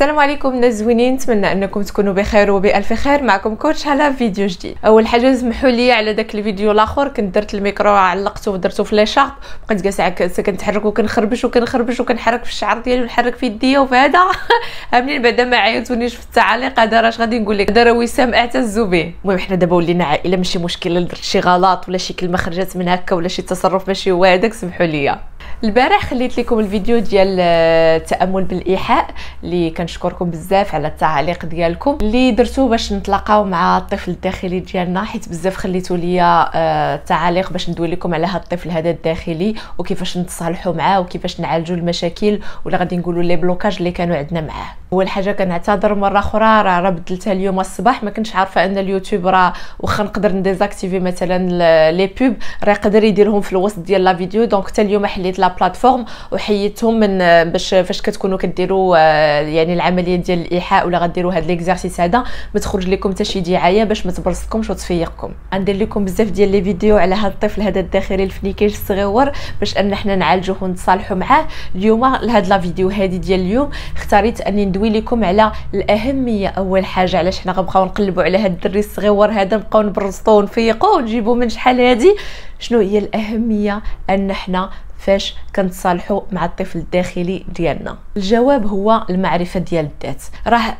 السلام عليكم الناس زوينين نتمنى أنكم تكونوا بخير وبألف خير. معكم coach على فيديو جديد. أول حاجة سمحوا لي على داك الفيديو الآخر. كنت درت الميكرو علقته ودرته في l'écharpe بقيت جالسة كنتحرك وكنخربش وكنخربش وكنحرك في الشعر ديالي ونحرك في يديا وفي هذا. امنين بعدا ما عيطونيش في التعاليق هذا راه غادي نقول لك. هذا راه وسام اعتز به. المهم حنا دابا ولينا عائلة ماشي مشكل. درت شي غلط ولا شي كلمة خرجت من هكا ولا شي تصرف ماشي هو هذاك سمحوا لي البارح خليت لكم الفيديو ديال آه، التامل بالإيحاء اللي كنشكركم بزاف على التعاليق ديالكم. اللي درتو باش نتلاقاو مع الطفل الداخلي ديالنا حيت بزاف خليتوا ليا التعاليق آه، باش ندوي لكم على هذا الطفل هذا الداخلي وكيفاش نتصالحوا معاه وكيفاش نعالجوا المشاكل ولا غادي نقولوا les blocages اللي كانوا عندنا معاه. أول حاجة كنعتذر مرة أخرى راه راه بدلتها اليوم الصباح. ما كنتش عارفة أن اليوتيوب راه واخا نقدر ن désactiver مثلا les pubs راه يقدر يديرهم في الوسط ديال la vidéo. donc حتى اليوم حليت la plateforme وحيدتهم من باش فاش كتكونوا كديروا آه، يعني العملية ديال الإيحاء ولا غديروا هذا l'exercice هذا ما تخرج لكم حتى شي دعاية باش ما تبرزطكمش وتفيقكم. غندير لكم بزاف ديال les vidéos على هذا الطفل هذا الداخلي الفنيكيش الصغيور باش أن حنا نعالجوه ونتصالحوا معاه. اليوم لهاد la vidéo هذه ديال اليوم اختاريت أني ندوي لكم على الأهمية أول حاجة علاش حنا غنبقاو نقلبوا على هاد الدري الصغيور هذا نبقاو نبرزطوه ونفيقوه ونجيبوه من شحال هادي. شنو هي الأهمية أن حنا فاش كنتصالحوا مع الطفل الداخلي ديالنا. الجواب هو المعرفة ديال الذات. راه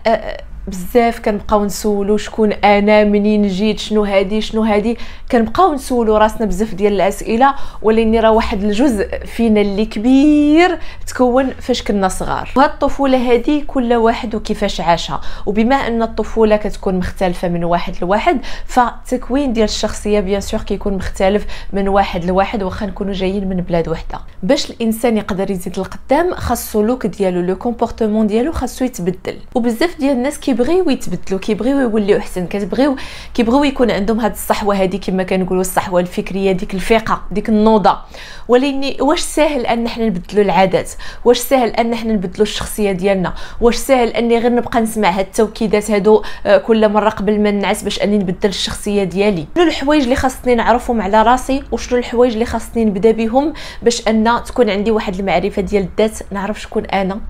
بزاف كنبقاو نسولو شكون أنا منين جيت شنو هادي شنو هادي. كنبقاو نسولو راسنا بزاف ديال الأسئلة ولكن راه واحد الجزء فينا اللي كبير تكون فاش كنا صغار. وهاد الطفولة هادي كل واحد وكيفاش عاشها. وبما أن الطفولة كتكون مختلفة من واحد لواحد فالتكوين ديال الشخصية bien sûr كيكون مختلف من واحد لواحد واخا نكونوا جايين من بلاد وحدة. باش الإنسان يقدر يزيد القدام خاصو look ديالو le comportement ديالو خاصو يتبدل. وبزاف ديال الناس كيبغيو يتبدلوا كيبغيو يوليو أحسن. كتبغيو كيبغيو يكون عندهم هاد الصحوة هادي كما كنقولوا الصحوة الفكرية ديك الفيقه ديك النوضة. ولكن واش ساهل أن حنا نبدلوا العادات؟ واش ساهل أن حنا نبدلوا الشخصية ديالنا؟ واش ساهل أني غير نبقى نسمع هاد التوكيدات هادو آه، كل مرة قبل ما ننعس باش أني نبدل الشخصية ديالي؟ شنو الحوايج اللي خاصني نعرفهم على راسي وشنو الحوايج اللي خاصني نبدأ بهم باش أن تكون عندي واحد المعرفة ديال الذات؟ نعرف شكون أنا.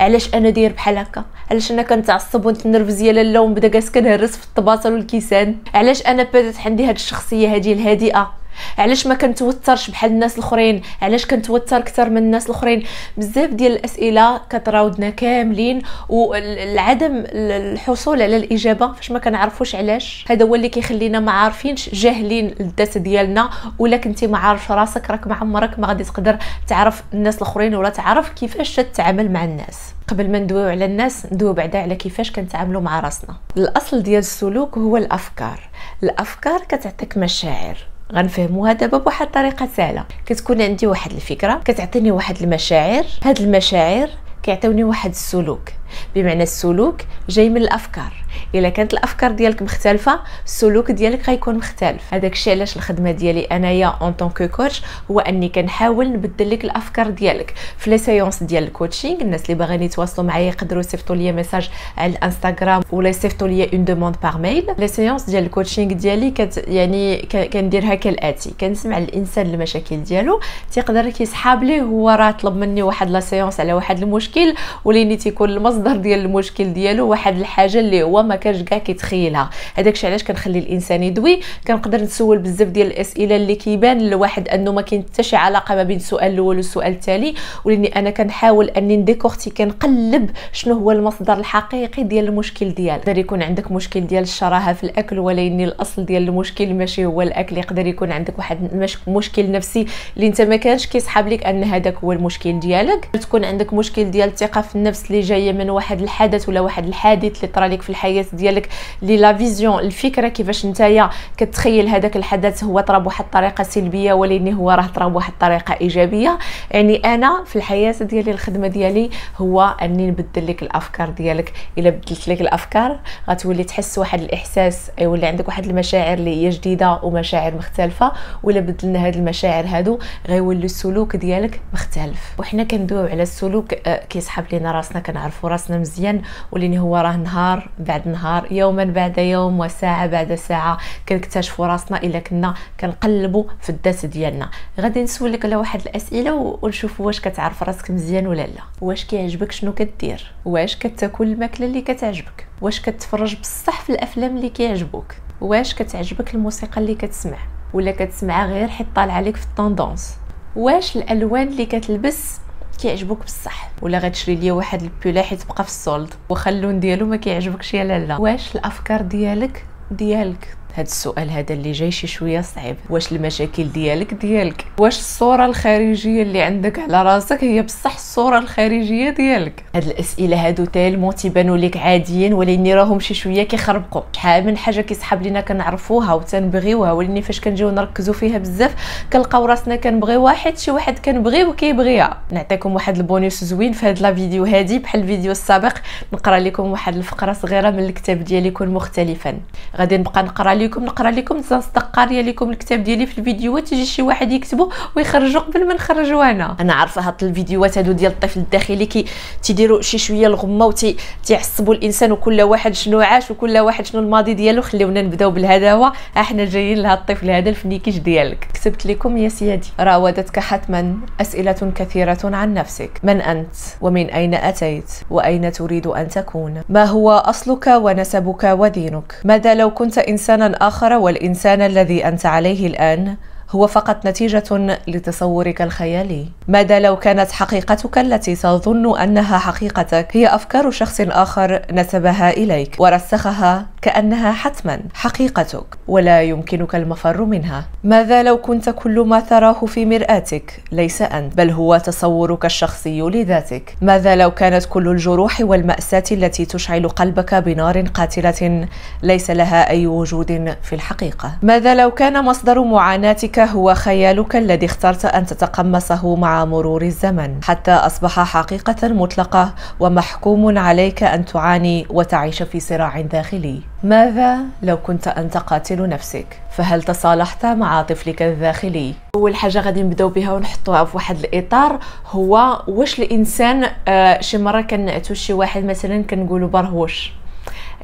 علاش أنا داير بحال هكا؟ علاش أنا كنتعصب ونتنرفز يا لاله ومبدا جالس كنهرس في الطباصل والكيسان؟ علاش أنا بدأت عندي هاد الشخصية هذه الهادئة؟ علاش ما كنتوترش بحال الناس الاخرين؟ علاش كنتوتر أكثر من الناس الاخرين؟ بزاف ديال الأسئلة كتراودنا كاملين والعدم الحصول على الإجابة فاش ما كنعرفوش علاش. هذا هو اللي كيخلينا ما عارفينش جاهلين الذات ديالنا ولا كنتي ما عارفش راسك راك ما عمرك ما غادي تقدر تعرف الناس الاخرين ولا تعرف كيفاش تتعامل مع الناس. قبل ما ندويو على الناس ندويو بعدا على كيفاش كنتعاملوا مع راسنا. الأصل ديال السلوك هو الأفكار. الأفكار كتعطيك مشاعر. غنفهموها دابا بواحد الطريقة سهلة. كتكون عندي واحد الفكرة كتعطيني واحد المشاعر. هاد المشاعر كيعطيوني واحد السلوك. بمعنى السلوك جاي من الأفكار. إلا كانت الأفكار ديالك مختلفة السلوك ديالك غيكون مختلف. هذاك الشيء علاش الخدمة ديالي أنايا en tant que coach هو أني كنحاول نبدل لك الأفكار ديالك. في les séances ديال ال coaching الناس اللي باغيين يتواصلوا معايا يقدروا يصيفطوا لي message على الإنستغرام ولا يصيفطوا لي une demande par mail les séances ديال ال coaching ديالي كت يعني كنديرها كالآتي. كنسمع الإنسان المشاكل ديالو. تيقدر كيسحاب ليه هو راه طلب مني واحد la séance على واحد المشكل وليني تيكون المصدر ديال المشكل ديالو واحد الحاجة اللي هو ما كانش كاع كيتخيلها. هذاك الشيء علاش كنخلي الإنسان يدوي؟ كنقدر نسول بزاف ديال الأسئلة اللي كيبان لواحد أنه ما كاين حتى شي علاقة ما بين السؤال الأول والسؤال التالي. ولأني أنا كنحاول أني نديكورتي كنقلب شنو هو المصدر الحقيقي ديال المشكل ديالك يقدر يكون عندك مشكل ديال الشراهة في الأكل ولكن الأصل ديال المشكل ماشي هو الأكل. يقدر يكون عندك واحد مشكل نفسي اللي أنت ما كانش كيسحب لك أن هذاك هو المشكل ديالك. تكون عندك مشكل ديال الثقة في النفس اللي جاية من واحد الحدث ولا واحد الحادث اللي طرا لك في الحياة ديالك لي la vision الفكرة كيفاش نتايا كتخيل هذاك الحدث هو طرا بواحد الطريقة سلبية ولكن هو راه طرا بواحد الطريقة إيجابية. يعني أنا في الحياة ديالي الخدمة ديالي هو أني نبدل لك الأفكار ديالك. إلا بدلت لك الأفكار غتولي تحس واحد الإحساس يولي عندك واحد المشاعر اللي هي جديدة ومشاعر مختلفة ولا بدلنا هاد المشاعر هادو غيولي السلوك ديالك مختلف. وحنا كندويو على السلوك آه، كيسحب لينا راسنا كنعرفوا راسنا مزيان وليني هو راه نهار بعد نهار يوما بعد يوم وساعة بعد ساعة كنكتشفوا راسنا إلا كنا كنقلبوا في الذات ديالنا. غادي نسولك على واحد الأسئلة ونشوفوا واش كتعرف راسك مزيان ولا لا. واش كيعجبك شنو كدير؟ واش كتاكل الماكلة اللي كتعجبك؟ واش كتفرج بصح في الأفلام اللي كيعجبوك؟ واش كتعجبك الموسيقى اللي كتسمع؟ ولا كتسمعها غير حيت طالع عليك في الطوندونس واش الألوان اللي كتلبس كيعجبوك بصح. ولا غتشري ليا واحد البولا حيت تبقى في السولد. واخا اللون ديالو ما كيعجبكش يا لالا. واش الأفكار ديالك؟ ديالك. هاد السؤال هذا اللي جاي شي شوية صعيب. واش المشاكل ديالك ديالك. واش الصورة الخارجية اللي عندك على راسك هي بصح الصورة الخارجية ديالك؟ هاد الأسئلة هادو تالمو تيبانوا لك عاديين ولكن راهم شي شوية كيخربقوا شحال من حاجة كيسحب لينا كنعرفوها وتنبغيوها ولكن فاش كنجيو نركزوا فيها بزاف كنلقاو راسنا كنبغيو واحد شي واحد كنبغي وكيبغيها. نعطيكم واحد البونيس زوين في هاد la vidéo هادي بحال الفيديو السابق. نقرا لكم واحد الفقرة صغيرة من الكتاب ديالي يكون مختلفا. غادي نبقى نقرا لكم نقرا لكم تصدق قاريه لكم الكتاب ديالي في الفيديوهات تيجي شي واحد يكتبو ويخرجوا قبل ما نخرجوا أنا. أنا عارفة هاد الفيديوهات هادو ديال الطفل الداخلي كي تيديروا شي شوية الغمة وتي تيعصبوا الإنسان وكل واحد شنو عاش وكل واحد شنو الماضي ديالو خليونا نبداو بالهداوه إحنا جايين لهاد الطفل هذا الفنيكيش ديالك. كتبت لكم يا سيادي. راودتك حتما أسئلة كثيرة عن نفسك. من أنت؟ ومن أين أتيت؟ وأين تريد أن تكون؟ ما هو أصلك ونسبك ودينك؟ ماذا لو كنت انسانا اخر والإنسان الذي أنت عليه الآن هو فقط نتيجة لتصورك الخيالي. ماذا لو كانت حقيقتك التي تظن أنها حقيقتك هي أفكار شخص آخر نسبها إليك ورسخها كأنها حتما حقيقتك ولا يمكنك المفر منها. ماذا لو كنت كل ما تراه في مرآتك ليس أنت بل هو تصورك الشخصي لذاتك. ماذا لو كانت كل الجروح والمأساة التي تشعل قلبك بنار قاتلة ليس لها أي وجود في الحقيقة؟ ماذا لو كان مصدر معاناتك هو خيالك الذي اخترت أن تتقمصه مع مرور الزمن حتى أصبح حقيقة مطلقة ومحكوم عليك أن تعاني وتعيش في صراع داخلي ماذا لو كنت أنت قاتل نفسك؟ فهل تصالحت مع طفلك الداخلي؟ أول حاجة غادي نبدأو بها ونحطوها في واحد الإطار هو واش الإنسان آه شي مرة كنعتو شي واحد مثلا كنقولوا برهوش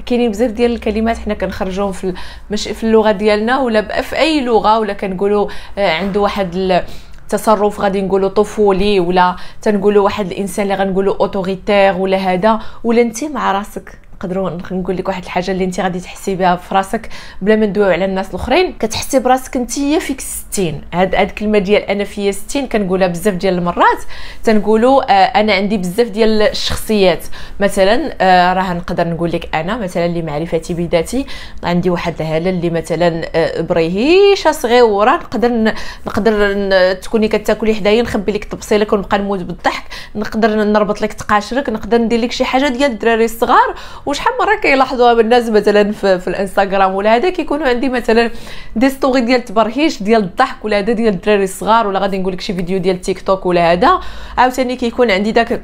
كاينين بزاف ديال الكلمات حنا كنخرجوهم في مش في اللغة ديالنا ولا في أي لغة ولا كنقولوا آه، عنده واحد تصرف غادي نقولوا طفولي ولا تنقولوا واحد الإنسان اللي غنقولوا autoritaire ولا هذا ولا أنت مع راسك؟ نقدروا نقول لك واحد الحاجة اللي انت غادي تحسي بها في راسك بلا ما ندويو على الناس الأخرين. كتحسي براسك انت فيك 60 هاد هاد الكلمة ديال أنا فيا 60 كنقولها بزاف ديال المرات. تنقولوا آه أنا عندي بزاف ديال الشخصيات. مثلا آه راه نقدر نقول لك أنا مثلا لمعرفتي بذاتي. عندي واحد الحاله اللي مثلا آه بريهيشه صغيره نقدر نقدر تكوني كتاكلي حدايا نخبي لك تبصيلك ونبقى نموت بالضحك. نقدر نربط لك تقاشرك. نقدر ندير لك شي حاجة ديال الدراري الصغار. وشحال مره كيلاحظوها الناس مثلا في, في الإنستغرام؟ ولا هذا كيكونوا عندي مثلا des stories ديال التبرهيش ديال الضحك ولا هذا ديال الدراري الصغار ولا غادي نقول لك شي فيديو ديال تيك توك ولا هذا. عاوتاني كيكون عندي داك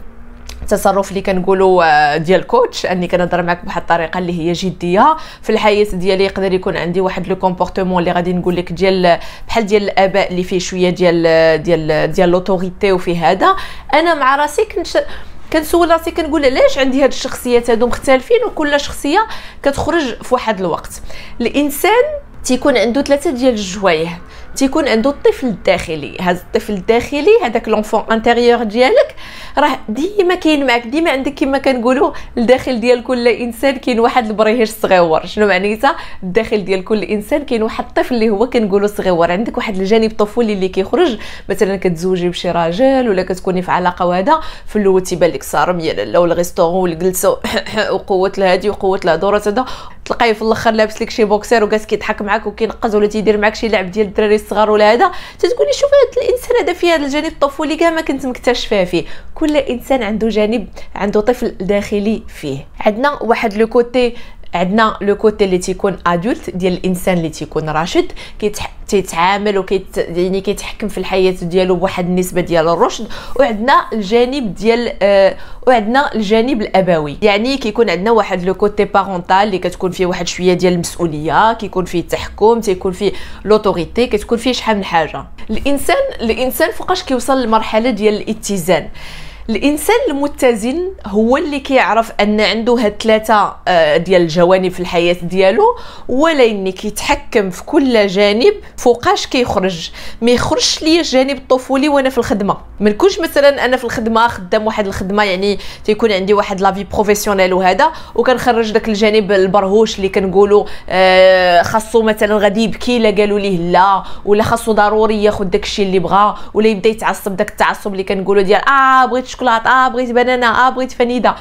التصرف اللي كنقولوا آه، ديال coach أني كنهضر معك بواحد الطريقة اللي هي جدية. في الحياة ديالي يقدر يكون عندي واحد le comportement اللي غادي نقول لك ديال بحال ديال الآباء اللي فيه شوية ديال ديال ديال l'autorité وفي هذا. أنا مع راسي كنت كنسول راسي كنقول علاش عندي هاد الشخصيات هادو مختلفين وكل شخصية كتخرج في واحد الوقت. الإنسان تيكون عنده ثلاثة ديال الجوايه تيكون عنده الطفل الداخلي. هذا الطفل الداخلي هذاك l'enfant intérieur ديالك راه ديما كاين معك ديما عندك كما كنقولوا الداخل ديال كل إنسان كاين واحد البريهش صغيور. شنو معنيتها؟ الداخل ديال كل إنسان كاين واحد الطفل اللي هو كنقولوا صغيور. عندك واحد الجانب الطفولي اللي كيخرج مثلا كتزوجي بشي راجل ولا كتكوني في علاقة وهذا في الأول تيبان لك صارم يا لالا وال restaurant والجلسة وقوة الهادي وقوة الهضره هذا. تلقاي في الآخر لابس لك شي بوكسير وجالس كيضحك معاك وكينقز ولا تيدير معاك شي لعب ديال الدراري الصغار ولا هذا تتقولي شوف هذا الانسان هذا فيه هذا الجانب الطفولي كاع ما كنت مكتشفاه فيه. كل انسان عنده جانب عنده طفل داخلي فيه. عندنا واحد le côté عندنا le côté اللي تيكون adulte ديال الإنسان اللي تيكون راشد كيتعامل وكيت يعني كيتحكم في الحياة ديالو بواحد النسبة ديال الرشد وعندنا الجانب ديال آه وعندنا الجانب الأبوي. يعني كيكون عندنا واحد le côté parental اللي كتكون فيه واحد شوية ديال المسؤولية كيكون فيه التحكم تيكون فيه l'autorité كتكون فيه شحال من حاجة. الإنسان الإنسان فوقاش كيوصل لمرحلة ديال الاتزان. الإنسان المتزن هو اللي كيعرف أن عنده هاد ثلاثة آه، ديال الجوانب في الحياة ديالو ولكن كيتحكم في كل جانب فوقاش كيخرج. ما يخرجش ليا الجانب الطفولي وأنا في الخدمة. ما نكونش مثلا أنا في الخدمة خدام واحد الخدمة يعني تيكون عندي واحد la vie professionnelle وهذا وكنخرج داك الجانب البرهوش اللي كنقولوا آه خاصو مثلا غادي يبكي إلا قالوا ليه لا ولا خاصو ضروري ياخذ داك الشيء اللي بغا ولا يبدا يتعصب داك التعصب اللي كنقولوا ديال آه بغيت شوكولاط آه بغيت بنانه آه بغيت فنيده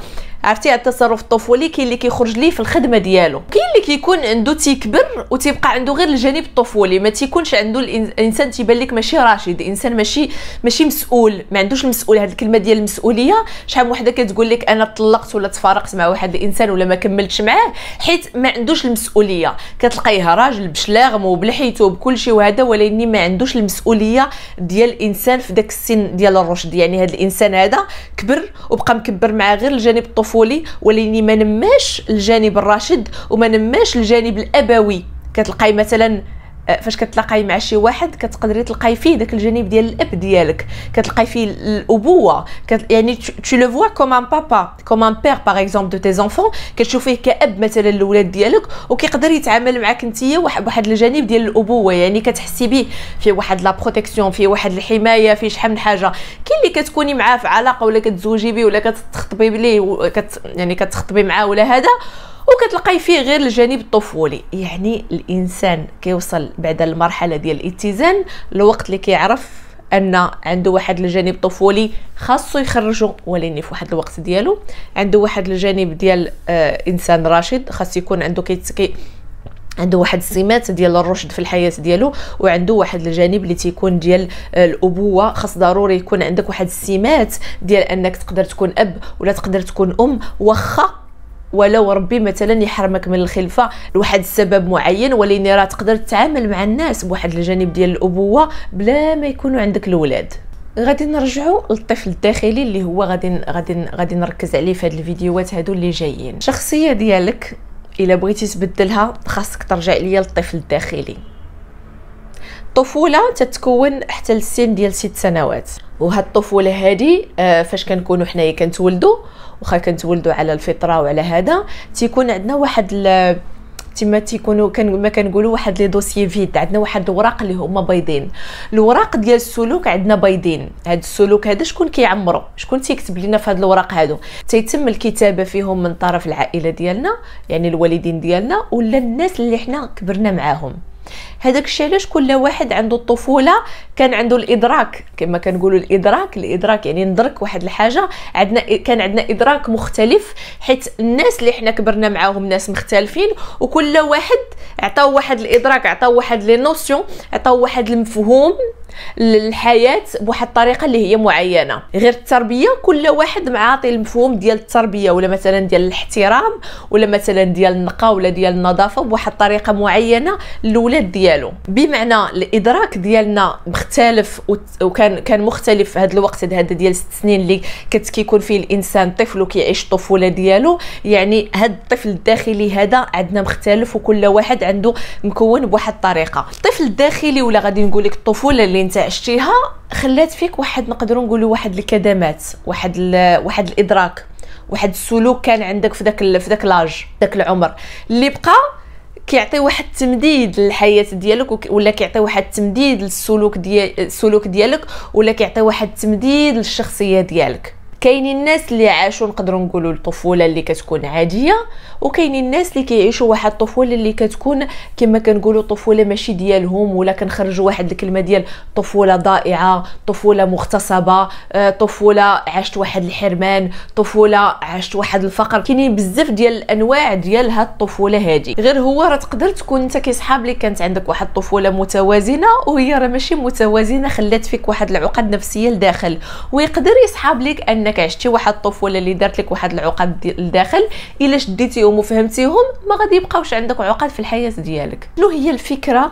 عرفتي التصرف الطفولي كاين اللي كيخرج ليه في الخدمة ديالو. كاين اللي كيكون عنده تيكبر وتيبقى عنده غير الجانب الطفولي ما تيكونش عنده الإنسان تيبان لك ماشي راشد. انسان ماشي ماشي مسؤول ما عندوش المسؤولية. هذه الكلمة ديال المسؤولية شحال وحدة كتقول لك أنا طلقت ولا تفارقت مع واحد الإنسان ولا ما كملتش معاه حيت ما عندوش المسؤولية. كتلقايه راجل بشلاغم وبلحيته بكل شيء وهذا ولكن ما عندوش المسؤولية ديال الإنسان في داك السن ديال الرشد. يعني هذا الإنسان هذا كبر وبقى مكبر معاه غير الجانب الطفولي. الطفولي ولكن ما نماش الجانب الراشد وما نماش الجانب الأبوي. كتلقاي مثلا فاش كتلاقاي مع شي واحد كتقدري تلقاي فيه داك الجانب ديال الاب ديالك. كتلقاي فيه الابوة. كت... يعني tu le vois comme un papa comme un père par exemple de tes enfants كتشوفيه كأب مثلا الاولاد ديالك وكيقدر يتعامل معاك انت واحد الجانب ديال الأبوة. يعني كتحسي به في واحد la protection في واحد الحماية في شحال من حاجة. كاين اللي كتكوني معاه في علاقة ولا كتزوجي به ولا كتخطبي ليه كت... يعني كتخطبي معاه ولا هذا وكتلقاي فيه غير الجانب الطفولي. يعني الإنسان كيوصل بعد المرحلة ديال الاتزان الوقت اللي كيعرف أن عنده واحد الجانب طفولي خاصو يخرجه ولكن في واحد الوقت ديالو عنده واحد الجانب ديال آه إنسان راشد خاص يكون عنده كي عنده واحد السمات ديال الرشد في الحياة ديالو وعنده واحد الجانب اللي تيكون ديال الأبوة. خاص ضروري يكون عندك واحد السمات ديال أنك تقدر تكون أب ولا تقدر تكون أم. واخا ولو ربي مثلا يحرمك من الخلفة لواحد السبب معين ولكن راه تقدر تتعامل مع الناس بواحد الجانب ديال الأبوة بلا ما يكونوا عندك الاولاد غادي نرجعوا للطفل الداخلي اللي هو غادي غادي غادي نركز عليه في هاد الفيديوهات هادو اللي جايين. الشخصيه ديالك إلا بغيتي تبدلها خاصك ترجع ليا للطفل الداخلي. الطفوله تتكون حتى للسن ديال ست سنوات. وهاد الطفولة هذه آه فاش كنكونوا حنايا كنتولدوا واخا كنتولدوا على الفطرة وعلى هذا تيكون عندنا واحد تما تيكونوا كان ما كنقولوا واحد لي دوسيي فيد عندنا واحد الوراق اللي هما بيضين. الوراق ديال السلوك عندنا بيضين. هاد السلوك هذا شكون كيعمرو؟ شكون تيكتب لنا في هاد الوراق هادو؟ تيتم الكتابة فيهم من طرف العائلة ديالنا يعني الوالدين ديالنا ولا الناس اللي حنا كبرنا معاهم. هذاك الشيء علاش كل واحد عنده الطفولة كان عنده الإدراك كما كنقولوا الإدراك الإدراك يعني ندرك واحد الحاجة عندنا كان عندنا إدراك مختلف حيت الناس اللي حنا كبرنا معاهم ناس مختلفين وكل واحد عطاو واحد الإدراك عطاو واحد لي نوسيون عطاو واحد المفهوم للحياة بواحد الطريقة اللي هي معينة. غير التربية كل واحد معاطي المفهوم ديال التربية ولا مثلا ديال الاحترام ولا مثلا ديال النقاء ولا ديال النظافة بواحد الطريقة معينة للولاد ديالو. بمعنى الإدراك ديالنا مختلف وكان كان مختلف في هذا الوقت هذا ديال ست سنين اللي كيكون فيه الإنسان طفل وكيعيش الطفوله ديالو. يعني هذا الطفل الداخلي هذا عندنا مختلف وكل واحد عنده مكون بواحد الطريقة. الطفل الداخلي ولا غادي نقول لك الطفولة اللي انت عشتيها خلات فيك واحد نقدروا نقولوا واحد الكدمات واحد واحد الإدراك واحد السلوك كان عندك في ذاك في ذاك لاج ذاك العمر. اللي بقى كيعطي واحد التمديد للحياة ديالك ولا كيعطي واحد التمديد للسلوك ديال السلوك ديالك ولا كيعطي واحد التمديد للشخصية ديالك. كاينين الناس اللي عاشوا نقدروا نقولوا الطفولة اللي كتكون عادية وكاينين الناس اللي كيعيشوا واحد الطفولة اللي كتكون كما كنقولوا طفولة ماشي ديالهم ولا كنخرجوا واحد الكلمة ديال طفولة ضائعة طفولة مغتصبة آه، طفولة عاشت واحد الحرمان طفولة عاشت واحد الفقر. كاينين بزاف ديال الأنواع ديال هاد الطفولة هادي. غير هو راه تقدر تكون انت كيصحاب لك كانت عندك واحد الطفولة متوازنة وهي راه ماشي متوازنة خلات فيك واحد العقد نفسية لداخل. ويقدر يسحاب لك انك إنك عشتي واحد الطفولة اللي دارت لك واحد العقد لداخل إلا شديتيهم وفهمتيهم ما غادي يبقاوش عندك عقد في الحياة ديالك. شنو هي الفكرة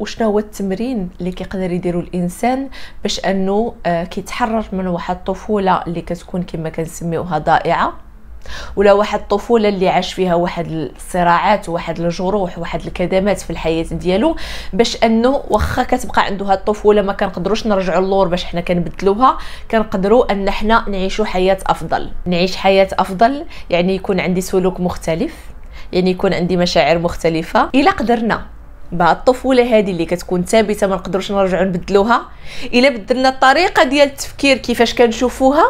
وشنو هو التمرين اللي كيقدر يديرو الإنسان باش أنه آه كيتحرر من واحد الطفولة اللي كتكون كما كنسميوها ضائعة؟ ولا واحد الطفولة اللي عاش فيها واحد الصراعات وواحد الجروح وواحد الكدمات في الحياة ديالو باش أنه واخا كتبقى عنده هاد الطفولة ما كنقدروش نرجعوا اللور باش حنا كنبدلوها كنقدروا أن حنا نعيشوا حياة أفضل. نعيش حياة أفضل يعني يكون عندي سلوك مختلف يعني يكون عندي مشاعر مختلفة. إلا قدرنا بها الطفولة هذه اللي كتكون ثابتة ما نقدروش نرجعوا نبدلوها إلا بدلنا الطريقة ديال التفكير كيفاش كنشوفوها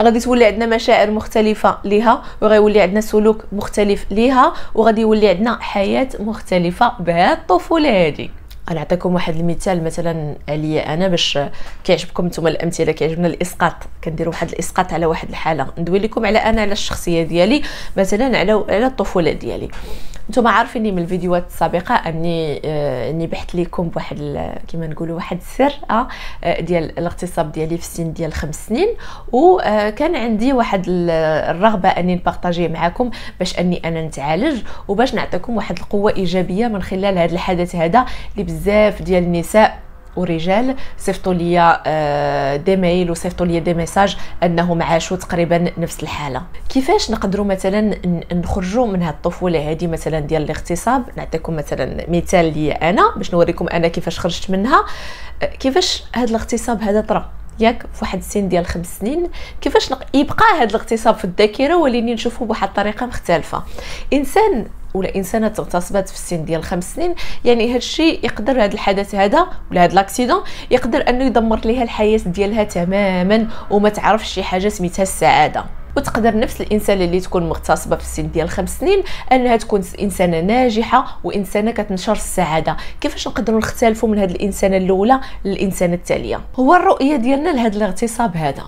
غادي تولي عندنا مشاعر مختلفة ليها وغيولي عندنا سلوك مختلف ليها وغادي يولي عندنا حياة مختلفة بهاد الطفولة هذه غنعطيكم واحد المثال مثلا عليا أنا باش كيعجبكم نتوما الأمثلة كيعجبنا الإسقاط. كندير واحد الإسقاط على واحد الحالة. ندوي لكم على أنا على الشخصية ديالي مثلا على على الطفولة ديالي. نتوما عارفيني من الفيديوهات السابقة أني آه أني بحث لكم بواحد كما نقولوا واحد السر آه ديال الاغتصاب ديالي في السن ديال خمس سنين. وكان عندي واحد الرغبة أني نبارطاجيه معكم باش أني أنا نتعالج. وباش نعطيكم واحد القوة إيجابية من خلال هذا الحدث هذا اللي بزاف ديال النساء ورجال صيفطوا لي دي ميل وصيفطوا لي دي ميساج أنهم عاشوا تقريبا نفس الحالة. كيفاش نقدروا مثلا نخرجوا من هذه الطفولة هذه مثلا ديال الاغتصاب؟ نعطيكم مثلا مثال لي أنا باش نوريكم أنا كيفاش خرجت منها. آه، كيفاش هذا الاغتصاب هذا طرا؟ ياك في واحد السن ديال خمس سنين. كيفاش يبقى هذا الاغتصاب في الذاكرة ولكن نشوفه بواحد الطريقة مختلفة. إنسان ولا إنسانة تغتصبت في السن ديال خمس سنين يعني هذا الشيء يقدر هذا الحدث هذا ولا هذا لاكسيدون يقدر أنه يدمر ليها الحياة ديالها تماما وما تعرفش شي حاجة سميتها السعادة. وتقدر نفس الإنسان اللي تكون مغتصبة في السن ديال خمس سنين أنها تكون إنسانة ناجحة وإنسانة كتنشر السعادة. كيفاش نقدروا نختلفوا من هذه الإنسانة الأولى للإنسانة التالية؟ هو الرؤية ديالنا لهذا الاغتصاب هذا.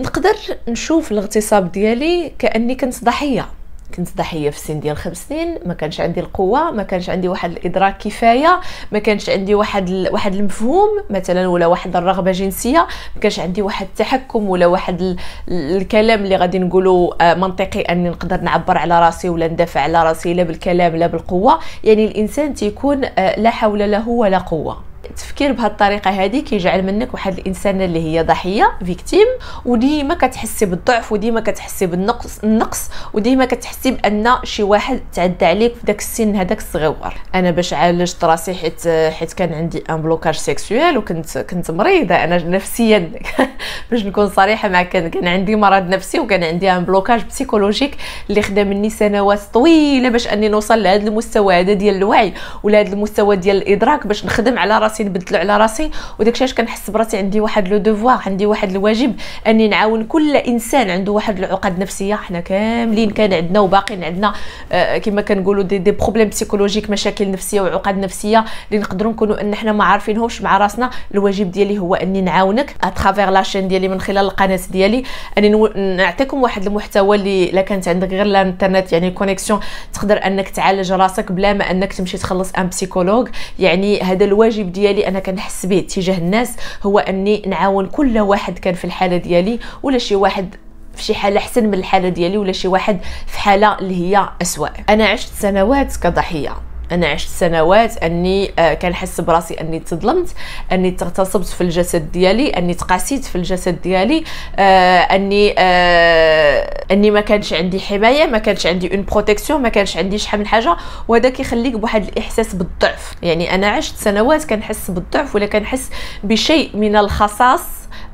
نقدر نشوف الاغتصاب ديالي كأني كنت ضحية. كنت ضحية في السن ديال خمس سنين ما كانش عندي القوة ما كانش عندي واحد الإدراك كفاية ما كانش عندي واحد ال... واحد المفهوم مثلا ولا واحد الرغبة جنسية ما كانش عندي واحد التحكم ولا واحد ال... الكلام اللي غادي نقولوا آه، منطقي أني نقدر نعبر على راسي ولا ندافع على راسي لا بالكلام لا بالقوة. يعني الإنسان تيكون آه، لا حول له ولا قوة. التفكير بهذه الطريقة هذه كيجعل منك واحد الانسانه اللي هي ضحية victime وديما كتحسي بالضعف وديما كتحسي بالنقص النقص وديما كتحسي بأن شي واحد تعدى عليك في داك السن هذاك الصغيور أنا باش عالجت راسي حيت حيت كان عندي un blocage sexuel وكنت كنت مريضة أنا نفسيا. باش نكون صريحة معك كان, عندي مرض نفسي وكان عندي un blocage psychologique اللي خدا مني سنوات طويلة باش أني نوصل لهذا المستوى هذا ديال الوعي ولا هذا المستوى ديال الإدراك باش نخدم على راسي نبدلو على راسي. وداك الشيء كنحس براسي عندي واحد le devoir عندي واحد الواجب أني نعاون كل إنسان عنده واحد العقد نفسية. حنا كاملين كان عندنا وباقيين عندنا آه كما كنقولوا des, des problèmes psychologiques مشاكل نفسية وعقد نفسية. اللي نقدروا نكونوا أن حنا ما عارفينهمش مع راسنا الواجب ديالي هو أني نعاونك à travers la chaîne ديالي من خلال القناة ديالي. أني نعطيكم واحد المحتوى اللي الا كانت عندك غير الانترنت يعني connexion تقدر أنك تعالج راسك بلا ما أنك تمشي تخلص un psychologue يعني هذا الواجب ديالي أنا كنحس به تجاه الناس هو أني نعاون كل واحد كان في الحالة ديالي ولا شي واحد في شي حالة أحسن من الحالة ديالي ولا شي واحد في حالة اللي هي أسوأ. أنا عشت سنوات كضحية. أنا عشت سنوات أني آه كنحس براسي أني تظلمت أني تغتصبت في الجسد ديالي أني تقاسيت في الجسد ديالي آه أني آه أني ما كانش عندي حماية ما كانش عندي une protection ما كانش عندي شحال من حاجة. وهذا كيخليك بواحد الإحساس بالضعف. يعني أنا عشت سنوات كنحس بالضعف ولا كنحس بشيء من الخصاص.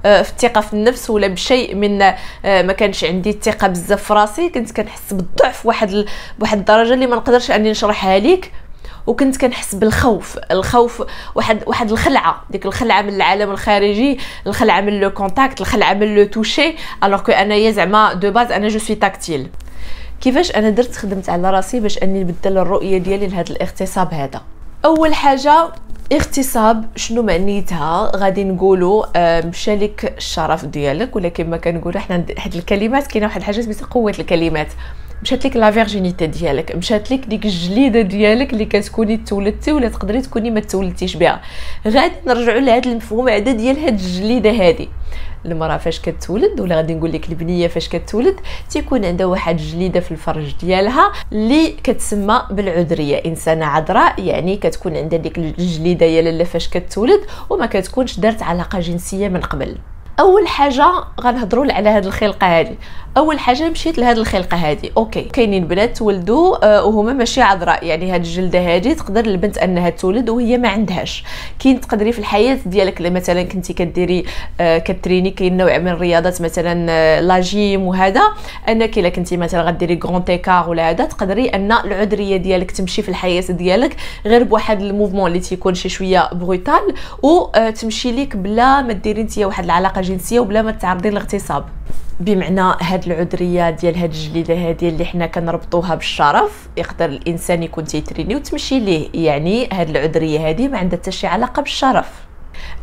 في الثقة في النفس ولا بشيء من آه، ما كانش عندي الثقة بزاف في راسي كنت كنحس بالضعف واحد بواحد الدرجة اللي ما نقدرش أني نشرحها لك وكنت كنحس بالخوف الخوف واحد واحد الخلعة ديك الخلعة من العالم الخارجي الخلعة من le contact الخلعة من le toucher alors que أنايا زعما de base أنا je suis tactile كيفاش أنا درت خدمت على راسي باش أني نبدل الرؤية ديالي لهذا الاغتصاب هذا؟ أول حاجة اغتصاب شنو معنيتها؟ غادي نقولوا مشى الشرف ديالك ولا كما كنقولوا حنا هاد الكلمات كاينة واحد الحاجة سميتها قوة الكلمات. مشات لك لا فيرجينيتي ديالك مشات لك ديك الجليدة ديالك اللي كتكوني تولدتي ولا تقدري تكوني ما تولدتيش بها. غادي نرجعوا لهذا المفهوم هذا ديال هاد الجليدة هذه المرأة فاش كتولد ولا غادي نقول لك البنية فاش كتولد تيكون عندها واحد جليده في الفرج ديالها اللي كتسمى بالعذرية. إنسانة عذراء يعني كتكون عندها ديك الجليدة يا لاله فاش كتولد وما كتكونش دارت علاقة جنسية من قبل. أول حاجة غنهضروا على هذه الخلقة هذه أول حاجة مشيت لهاد الخلقة هذه أوكي كاينين بنات تولدوا آه وهما ماشي عذراء يعني هاد الجلدة هذه تقدر البنت أنها تولد وهي ما عندهاش. كاين تقدري في الحياة ديالك مثلا كنتي كديري آه كتريني كاين نوع من الرياضات مثلا آه la gym وهذا. أنك إلا كنتي مثلا غديري grand écart ولا هذا تقدري أن العذرية ديالك تمشي في الحياة ديالك غير بواحد ال mouvement اللي تيكون شي شوية brutal وتمشي ليك بلا ما ديري انت واحد العلاقة جنسية وبلا ما تعرضي للاغتصاب. بمعنى هاد العذرية ديال هاد الجليدة هذه اللي حنا كنربطوها بالشرف يقدر الإنسان يكون تيتريني وتمشي ليه. يعني هاد العذرية هذه ما عندها حتى شي علاقة بالشرف.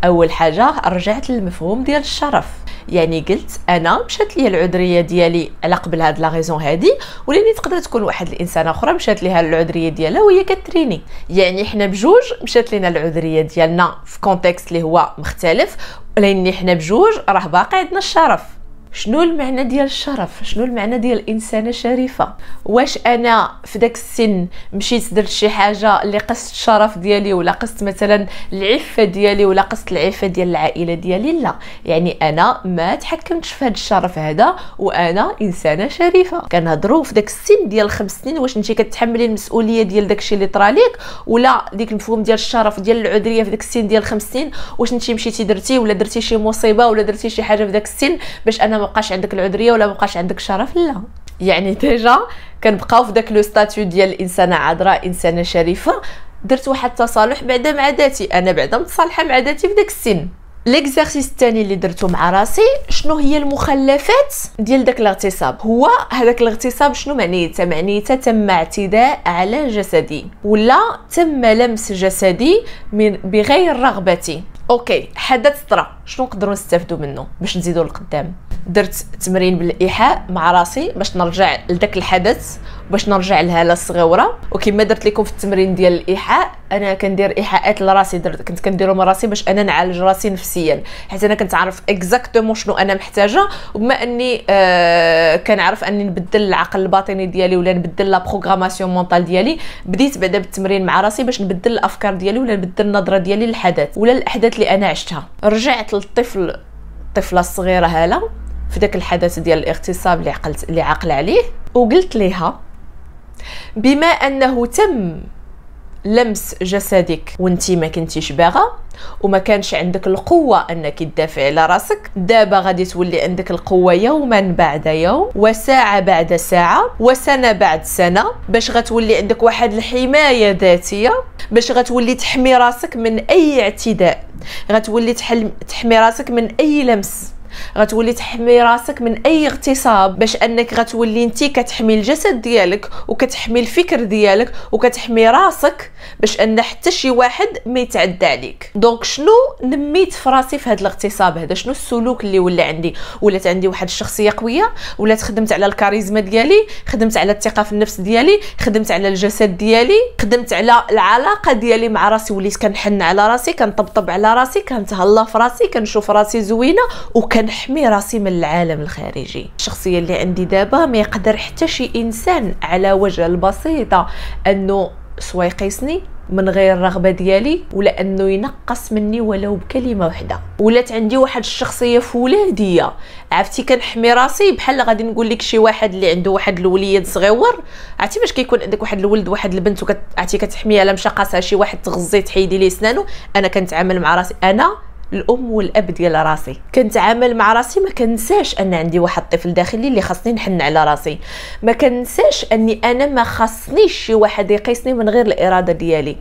أول حاجة رجعت للمفهوم ديال الشرف. يعني قلت أنا مشات لي العذرية ديالي على قبل هاد لا غيزون هادي ولاني تقدر تكون واحد الانسانه أخرى مشات ليها العذرية ديالها وهي كتريني. يعني حنا بجوج مشات لينا العذرية ديالنا في contexte اللي هو مختلف ولاني حنا بجوج راه باقي عندنا الشرف. شنو المعنى ديال الشرف؟ شنو المعنى ديال الإنسانة شريفة؟ واش أنا في داك السن مشيت درت شي حاجة اللي قصت الشرف ديالي ولا قصت مثلا العفة ديالي ولا قصت العفة ديال العائلة ديالي؟ لا. يعني أنا ما تحكمتش في هذا الشرف هذا وأنا إنسانة شريفة. كنهضروا في داك السن ديال خمس سنين واش انت كتحملي المسؤولية ديال داك الشيء اللي طراليك ولا ديك المفهوم ديال الشرف ديال العذرية في داك السن ديال خمس سنين واش انت مشيتي درتي ولا درتي شي مصيبة ولا درتي شي حاجة في داك السن باش أنا مابقاش عندك العذرية ولا مابقاش عندك الشرف لا. يعني déjà كنبقاو في داك le statut ديال الانسانه عذراء إنسانة شريفة. درت واحد التصالح بعدا مع ذاتي. أنا بعدا متصالحة مع ذاتي في داك السن. l'exercice الثاني اللي درته مع راسي شنو هي المخلفات ديال داك الاغتصاب؟ هو هذاك الاغتصاب شنو معنيته؟ معنيته تم اعتداء على جسدي ولا تم لمس جسدي من بغير رغبتي. OK حدث طرا. شنو نقدروا نستافدوا منه باش نزيدوا لقدام درت تمرين بالإيحاء مع راسي باش نرجع لذاك الحدث باش نرجع لها الصغيره وكما درت لكم في التمرين ديال الإيحاء أنا كندير إيحاءات لراسي درت كنت كنديرهم راسي باش أنا نعالج راسي نفسيا. حيت أنا كنت عارف exactement شنو أنا محتاجة. وبما أني آه كنعرف أني نبدل العقل الباطني ديالي ولا نبدل la programmation mentale ديالي بديت بعدا بالتمرين مع راسي باش نبدل الأفكار ديالي ولا نبدل النظرة ديالي للحدث ولا الأحداث اللي أنا عشتها. رجعت للطفل الطفله الصغيره هالة في داك الحدث ديال الاغتصاب اللي عقلت اللي عقل عليه وقلت ليها بما أنه تم لمس جسدك وانت ما كنتيش باغا وما كانش عندك القوة أنك تدافع على راسك. دابا غادي تولي عندك القوة يوما بعد يوم وساعة بعد ساعة وسنة بعد سنة باش غتولي عندك واحد الحماية ذاتية باش غتولي تحمي راسك من أي اعتداء غتولي تحمي راسك من أي لمس. غتولي تحمي راسك من أي اغتصاب باش أنك غتولي انت كتحمي الجسد ديالك وكتحمي الفكر ديالك وكتحمي راسك باش أن حتى شي واحد ما يتعدى عليك. donc شنو نميت في راسي في هذا الاغتصاب هذا؟ شنو السلوك اللي ولا عندي؟ ولات عندي واحد الشخصية قوية ولات خدمت على الكاريزما ديالي خدمت على الثقة في النفس ديالي خدمت على الجسد ديالي خدمت على العلاقة ديالي مع راسي. وليت كنحن على راسي كنطبطب على راسي كنتهلا في راسي كنشوف راسي زوينة وكنحمي راسي من العالم الخارجي. الشخصية اللي عندي دابا ما يقدر حتى شي إنسان على وجه البسيطه أنه سوا يقيسني من غير الرغبه ديالي ولا أنه ينقص مني ولو بكلمة واحدة ولات عندي واحد الشخصية فولاذيه عرفتي كنحمي راسي؟ بحال غادي نقول لك شي واحد اللي عنده واحد الوليد صغيور. عرفتي باش كيكون عندك واحد الولد واحد البنت وعرفتي كتحميه على مشى قاسها شي واحد تغزي تحيدي ليه سنانو. أنا كنتعامل مع راسي. أنا الأم والأب ديال راسي. كنتعامل مع راسي ما كنساش أن عندي واحد الطفل داخلي اللي خاصني نحن على راسي. ما كنساش أني أنا ما خاصنيش شي واحد يقيسني من غير الإرادة ديالي.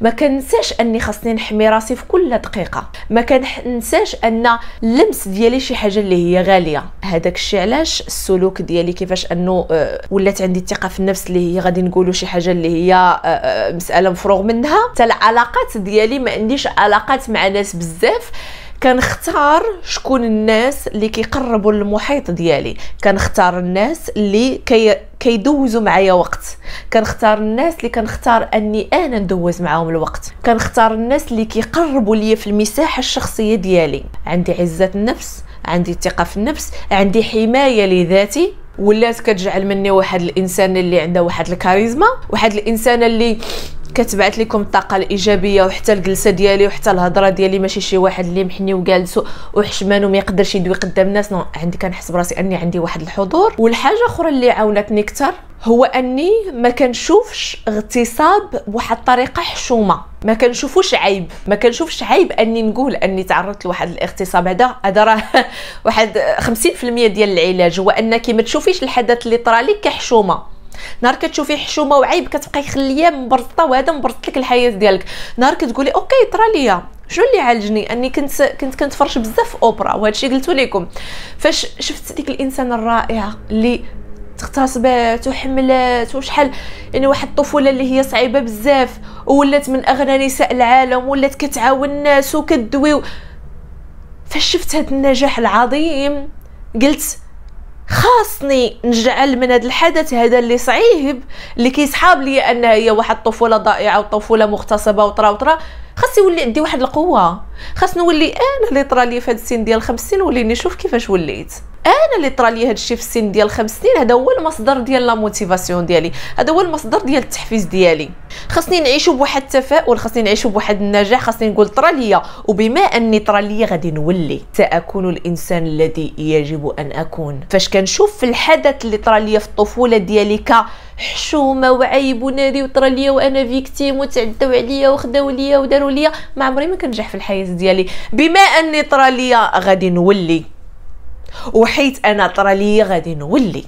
ما كنساش أني خاصني نحمي راسي في كل دقيقة. ما كنساش أن اللمس ديالي شي حاجة اللي هي غالية. هذاك الشيء علاش؟ السلوك ديالي كيفاش أنه آه، ولات عندي الثقة في النفس اللي هي غادي نقولوا شي حاجة اللي هي آه، آه، مسألة مفروغ منها. حتى العلاقات ديالي ما عنديش علاقات مع ناس بزاف. كنختار شكون الناس اللي كيقربوا للمحيط ديالي. كنختار الناس اللي كي كيدوزوا معايا وقت. كنختار الناس اللي كنختار أني أنا ندوز معاهم الوقت. كنختار الناس اللي كيقربوا ليا في المساحة الشخصية ديالي. عندي عزة النفس عندي ثقة في النفس عندي حماية لذاتي. ولات كتجعل مني واحد الإنسان اللي عنده واحد الكاريزما واحد الإنسان اللي كتبعت لكم الطاقة الإيجابية وحتى الجلسة ديالي وحتى الهضرة ديالي ماشي شي واحد اللي محني وجالس وحشمان وما يقدرش يدوي قدام الناس نو عندي كنحس براسي أني عندي واحد الحضور. والحاجة أخرى اللي عاونتني أكثر هو أني ما كنشوفش اغتصاب بواحد الطريقة حشومة. ما كنشوفوش عيب. ما كنشوفش عيب أني نقول أني تعرضت لواحد الاغتصاب. هذا هذا راه واحد 50% ديال العلاج هو أنك ما تشوفيش الحدث اللي طرا لك كحشومة. نهار كتشوفي حشومه وعيب كتبقاي خليه مبرطه وهذا مبرط لك الحياة ديالك. نهار كتقولي أوكي طرا ليا. شنو اللي عالجني؟ أني كنت كنت كنتفرج بزاف أوبرا وهذا الشيء قلت لكم فاش شفت ديك الإنسانة الرائعة اللي اغتصبات وحملات وشحال؟ يعني واحد الطفولة اللي هي صعيبة بزاف وولات من أغنى نساء العالم ولات كتعاون الناس وكدوي فاش شفت هذا النجاح العظيم قلت خاصني نجعل من هذا الحدث هذا اللي صعيب اللي كيسحاب لي أنها هي واحد الطفوله ضائعة وطفولة مغتصبة وطرا وطرا. خاص يولي عندي واحد القوة. خاص نولي أنا اللي طرا لي في هذا السن ديال خمس سنين ولي نشوف كيفاش وليت. أنا اللي طرا لي هادشي في السن ديال خمس سنين هذا هو المصدر ديال la motivation ديالي. هذا هو المصدر ديال التحفيز ديالي. خاصني نعيشوا بواحد التفاؤل خاصني نعيشوا بواحد النجاح خاصني نقول طرا ليا. وبما أني طرا ليا غادي نولي. سأكون الإنسان الذي يجب أن أكون. فاش كنشوف في الحدث اللي طرا ليا في الطفولة ديالي كحشومه وعيب ونادي وطرا ليا وأنا فيكتيم وتعداو عليا وخداو ليا وداروا ليا. ما عمري ما كنجح في الحياة ديالي. بما أني طرا ليا غادي نولي. وحيت أنا طرا ليا غادي نولي.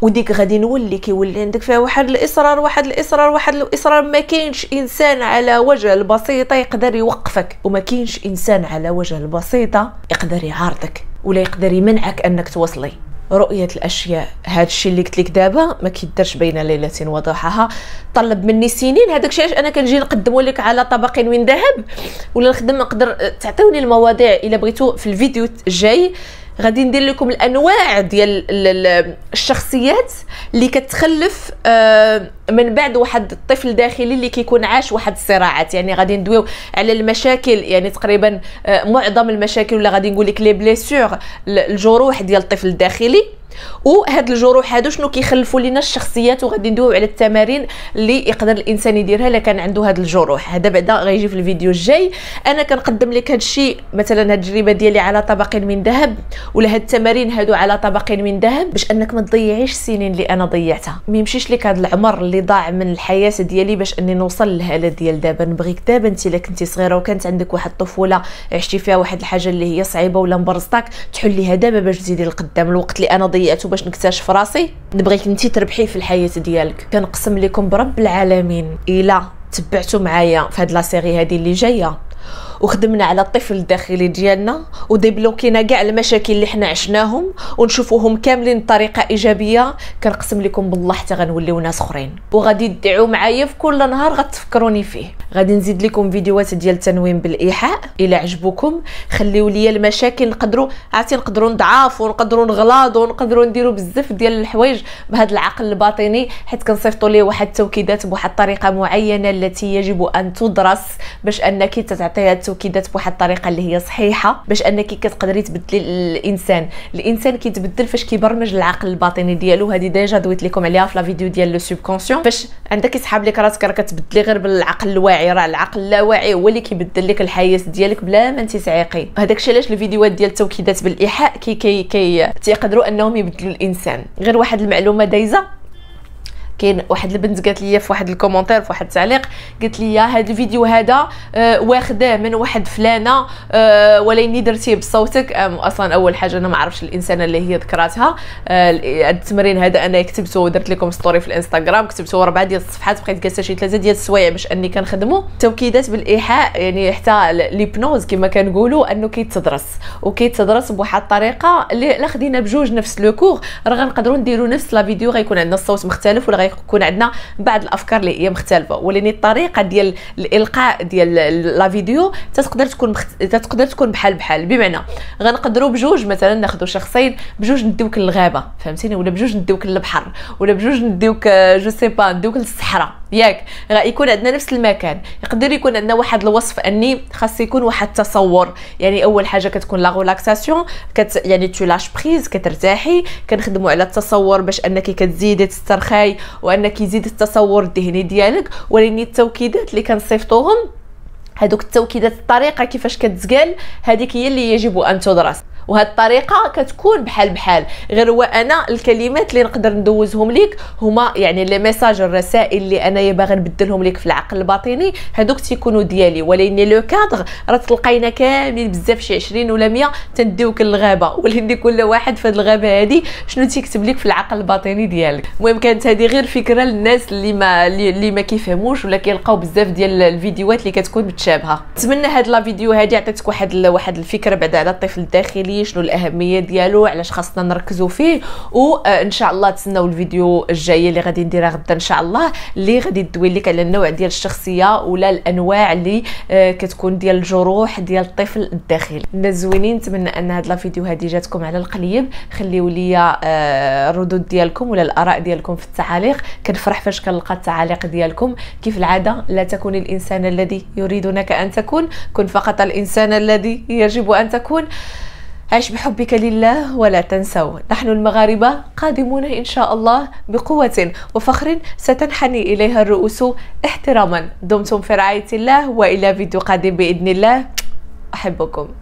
وديك غادي نولي كيولي عندك فيها واحد الإصرار واحد الإصرار واحد الإصرار. ما كاينش إنسان على وجه البسيطه يقدر يوقفك. وما كاينش إنسان على وجه البسيطه يقدر يعارضك ولا يقدر يمنعك أنك توصلي. رؤية الأشياء. هذا الشيء اللي قلت لك دابا ما كيدرش بين ليلة وضحاها. طلب مني سنين. هذاك الشيء أنا كنجي نقدمه لك على طبق من ذهب؟ ولا نخدم نقدر تعطيوني المواضيع إلا بغيتو في الفيديو الجاي. غادي ندير لكم الأنواع ديال الشخصيات اللي كتخلف آه، من بعد واحد الطفل داخلي اللي كيكون عاش واحد الصراعات. يعني غادي ندويو على المشاكل يعني تقريبا آه، معظم المشاكل ولا غادي نقول لك لي بليسور الجروح ديال الطفل الداخلي. وهاد الجروح هادو شنو كيخلفوا لنا الشخصيات وغادي ندويو على التمارين اللي يقدر الإنسان يديرها إلا كان عنده هاد الجروح. هذا بعدا غيجي في الفيديو الجاي. أنا كنقدم لك هاد الشيء مثلا هاد التجربه ديالي على طبق من ذهب ولا هاد التمارين هادو على طبق من ذهب باش أنك ما تضيعيش السنين اللي أنا ضيعتها. ما يمشيش لك هاد العمر اللي ضاع من الحياة ديالي باش أني نوصل للهاله ديال دابا. نبغيك دابا أنت إلا كنتي صغيرة وكانت عندك واحد الطفولة عشتي فيها واحد الحاجة اللي هي صعيبة ولا مبرزطاك تحليها دابا باش تزيدي لقدام الوقت اللي أنا ضيعته باش نكتشف راسي نبغيك انت تربحي في الحياة ديالك. كنقسم لكم برب العالمين الا تبعتوا معايا في هاد لا سيري هذه اللي جاية. وخدمنا على الطفل الداخلي ديالنا وديبلوكينا كاع المشاكل اللي حنا عشناهم ونشوفوهم كاملين بطريقه إيجابية. كنقسم لكم بالله حتى غنوليو ناس أخرين. وغادي تدعوا معايا في كل نهار غتفكروني فيه. غادي نزيد لكم فيديوهات ديال التنويم بالإيحاء. إلى عجبوكم خليو لي المشاكل نقدروا عرفتي نقدروا نضعافوا نقدروا نغلاضوا نقدروا نديروا بزاف ديال الحوايج بهذا العقل الباطني حيت كنصيفطوا ليه واحد التوكيدات بواحد الطريقة معينة التي يجب أن تدرس باش أنك تعطيها التوكيدات بواحد الطريقة اللي هي صحيحة باش أنك كتقدري تبدلي الإنسان. الإنسان كيتبدل فاش كيبرمج العقل الباطني ديالو. هذه déjà دويت لكم عليها في la vidéo ديال le subconscient. فاش عندك يسحاب لك راسك راه كتبدلي غير بالعقل الواعي. راه العقل اللاواعي هو اللي كيبدل لك الحياة ديالك بلا ما انت تعيقي. هذاك الشيء علاش الفيديوهات ديال التوكيدات بالإيحاء كي كي كي تيقدروا أنهم يبدلوا الإنسان. غير واحد المعلومة دايزة؟ كاين واحد البنت قالت لي في واحد commentaire في واحد التعليق قالت لي هذا الفيديو هذا آه واخداه من واحد فلانة آه وليني درتيه بصوتك؟ أصلا أول حاجة أنا ما عرفش الإنسانة اللي هي ذكراتها. آه التمرين هذا أنا كتبته ودرت لكم story في الإنستغرام كتبته أربعة ديال الصفحات بقيت جالسة شي ثلاثة ديال السوايع باش أني كنخدمو. توكيدات بالإيحاء يعني حتى l'hypnose كما كنقولوا أنه كيتدرس وكيتدرس بواحد الطريقة اللي لا خدينا بجوج نفس le cours راه غنقدروا نديروا نفس la vidéo غيكون عندنا الصوت مختلف ولا غيكون عندنا بعض الأفكار اللي هي مختلفة. ولكن الطريقة ديال الإلقاء ديال la vidéo تقدر تكون مخت... تقدر تكون بحال بحال. بمعنى غنقدروا بجوج مثلا ناخذوا شخصين بجوج نديوك للغابة فهمتيني؟ ولا بجوج نديوك للبحر ولا بجوج نديوك je sais pas نديوك للصحراء. ياك. يكون عندنا نفس المكان. يقدر يكون عندنا واحد الوصف أني خاص يكون واحد التصور. يعني أول حاجة كتكون la relaxation كت يعني tu lâches prise كترتاحي كنخدموا على التصور باش أنك كتزيدي تسترخاي وأنك يزيد التصور الذهني ديالك. ولكن التوكيدات اللي كنصيفطوهم هذوك التوكيدات الطريقة كيفاش كتزقال هذيك هي اللي يجب أن تدرس. وهاد الطريقة كتكون بحال بحال. غير هو أنا الكلمات اللي نقدر ندوزهم ليك هما يعني les messages الرسائل اللي أنا باغي نبدلهم ليك في العقل الباطني. هذوك تيكونوا ديالي. ولكن le cadre راه تلقينا كاملين بزاف شي 20 ولا 100 تنديوك للغابه ولكن كل واحد في هاد الغابة هادي شنو تيكتب لك في العقل الباطني ديالك. المهم كانت هذه غير فكرة للناس اللي ما اللي ما كيفهموش ولا كيلقاو بزاف ديال الفيديوهات اللي كتكون متشابهة. نتمنى هاد لا فيديو هادي عطيتك واحد واحد الفكرة بعد على الطفل الداخلي. لي شنو الأهمية ديالو علاش خاصنا نركزوا فيه وان شاء الله تسناو الفيديو الجاية اللي غادي نديرها غدا إن شاء الله اللي غادي تدوي لك على النوع ديال الشخصية ولا الأنواع اللي آه، كتكون ديال الجروح ديال الطفل الداخلي. الناس زوينين نتمنى أن هاد لا فيديو هذه جاتكم على القليب خليو لي آه، الردود ديالكم ولا الآراء ديالكم في التعاليق كنفرح فاش كنلقى التعاليق ديالكم. كيف العادة؟ لا تكون الإنسان الذي يريدونك أن تكون كن فقط الإنسان الذي يجب أن تكون. عيش بحبك لله ولا تنسوا. نحن المغاربة قادمون إن شاء الله بقوة وفخر. ستنحني إليها الرؤوس احتراما. دمتم في رعاية الله وإلى فيديو قادم بإذن الله. أحبكم.